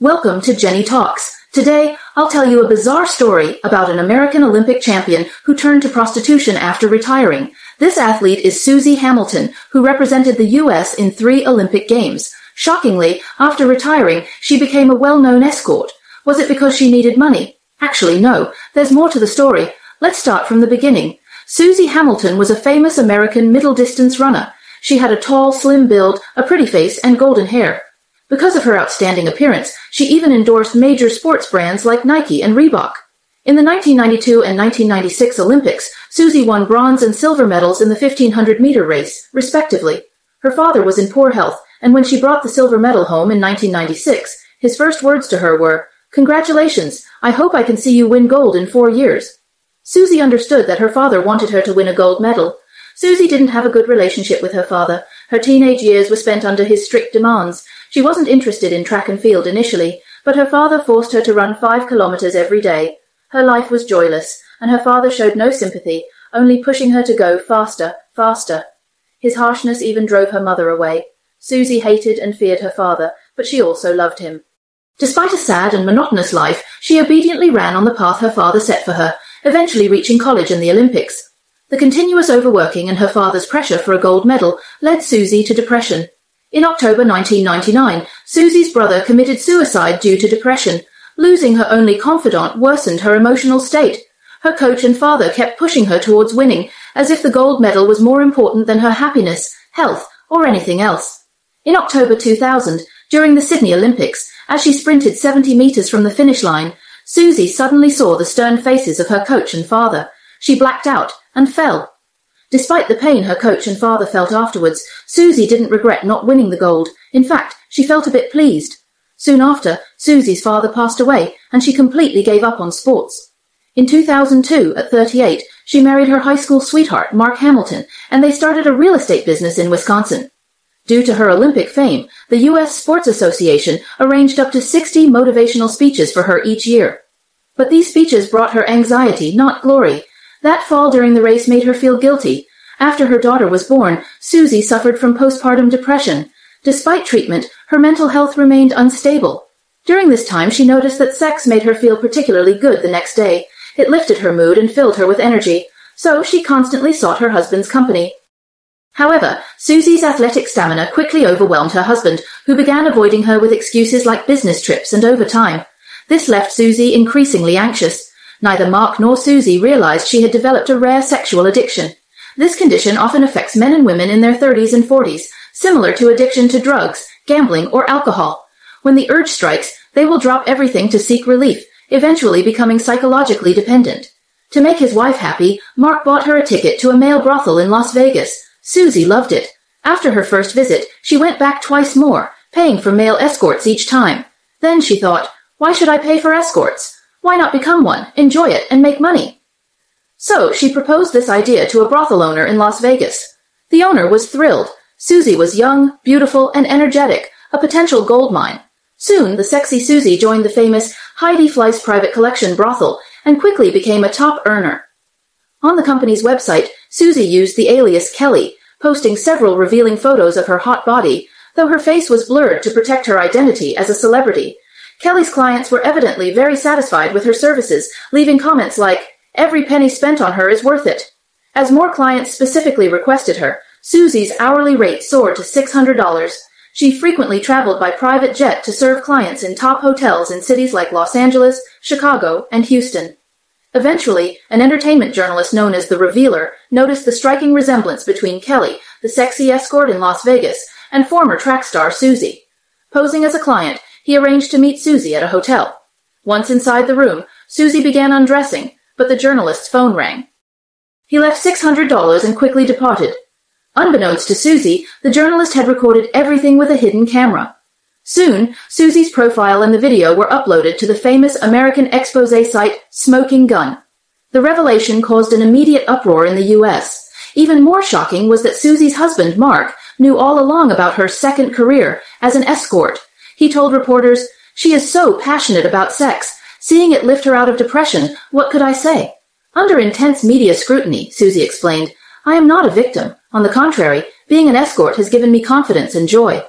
Welcome to Jenny Talks. Today, I'll tell you a bizarre story about an American Olympic champion who turned to prostitution after retiring. This athlete is Suzy Hamilton, who represented the U.S. in three Olympic Games. Shockingly, after retiring, she became a well-known escort. Was it because she needed money? Actually, no. There's more to the story. Let's start from the beginning. Suzy Hamilton was a famous American middle-distance runner. She had a tall, slim build, a pretty face, and golden hair. Because of her outstanding appearance, she even endorsed major sports brands like Nike and Reebok. In the 1992 and 1996 Olympics, Suzy won bronze and silver medals in the 1500 meter race, respectively. Her father was in poor health, and when she brought the silver medal home in 1996, his first words to her were, Congratulations! I hope I can see you win gold in four years. Suzy understood that her father wanted her to win a gold medal. Suzy didn't have a good relationship with her father. Her teenage years were spent under his strict demands, she wasn't interested in track and field initially, but her father forced her to run five kilometers every day. Her life was joyless, and her father showed no sympathy, only pushing her to go faster, faster. His harshness even drove her mother away. Suzy hated and feared her father, but she also loved him. Despite a sad and monotonous life, she obediently ran on the path her father set for her, eventually reaching college and the Olympics. The continuous overworking and her father's pressure for a gold medal led Suzy to depression. In October 1999, Suzy's brother committed suicide due to depression. Losing her only confidant worsened her emotional state. Her coach and father kept pushing her towards winning, as if the gold medal was more important than her happiness, health, or anything else. In October 2000, during the Sydney Olympics, as she sprinted 70 meters from the finish line, Suzy suddenly saw the stern faces of her coach and father. She blacked out and fell, Despite the pain her coach and father felt afterwards, Suzy didn't regret not winning the gold. In fact, she felt a bit pleased. Soon after, Suzy's father passed away, and she completely gave up on sports. In 2002, at 38, she married her high school sweetheart, Mark Hamilton, and they started a real estate business in Wisconsin. Due to her Olympic fame, the U.S. Sports Association arranged up to 60 motivational speeches for her each year. But these speeches brought her anxiety, not glory, that fall during the race made her feel guilty. After her daughter was born, Suzy suffered from postpartum depression. Despite treatment, her mental health remained unstable. During this time, she noticed that sex made her feel particularly good the next day. It lifted her mood and filled her with energy, so she constantly sought her husband's company. However, Suzy's athletic stamina quickly overwhelmed her husband, who began avoiding her with excuses like business trips and overtime. This left Suzy increasingly anxious. Neither Mark nor Suzy realized she had developed a rare sexual addiction. This condition often affects men and women in their 30s and 40s, similar to addiction to drugs, gambling, or alcohol. When the urge strikes, they will drop everything to seek relief, eventually becoming psychologically dependent. To make his wife happy, Mark bought her a ticket to a male brothel in Las Vegas. Suzy loved it. After her first visit, she went back twice more, paying for male escorts each time. Then she thought, why should I pay for escorts? Why not become one, enjoy it, and make money? So she proposed this idea to a brothel owner in Las Vegas. The owner was thrilled. Suzy was young, beautiful, and energetic, a potential gold mine. Soon, the sexy Suzy joined the famous Heidi Fleiss Private Collection brothel and quickly became a top earner. On the company's website, Suzy used the alias Kelly, posting several revealing photos of her hot body, though her face was blurred to protect her identity as a celebrity, Kelly's clients were evidently very satisfied with her services, leaving comments like, Every penny spent on her is worth it. As more clients specifically requested her, Suzy's hourly rate soared to $600. She frequently traveled by private jet to serve clients in top hotels in cities like Los Angeles, Chicago, and Houston. Eventually, an entertainment journalist known as The Revealer noticed the striking resemblance between Kelly, the sexy escort in Las Vegas, and former track star Suzy. Posing as a client, he arranged to meet Suzy at a hotel. Once inside the room, Suzy began undressing, but the journalist's phone rang. He left $600 and quickly departed. Unbeknownst to Suzy, the journalist had recorded everything with a hidden camera. Soon, Suzy's profile and the video were uploaded to the famous American expose site Smoking Gun. The revelation caused an immediate uproar in the U.S. Even more shocking was that Suzy's husband, Mark, knew all along about her second career as an escort he told reporters, She is so passionate about sex. Seeing it lift her out of depression, what could I say? Under intense media scrutiny, Suzy explained, I am not a victim. On the contrary, being an escort has given me confidence and joy.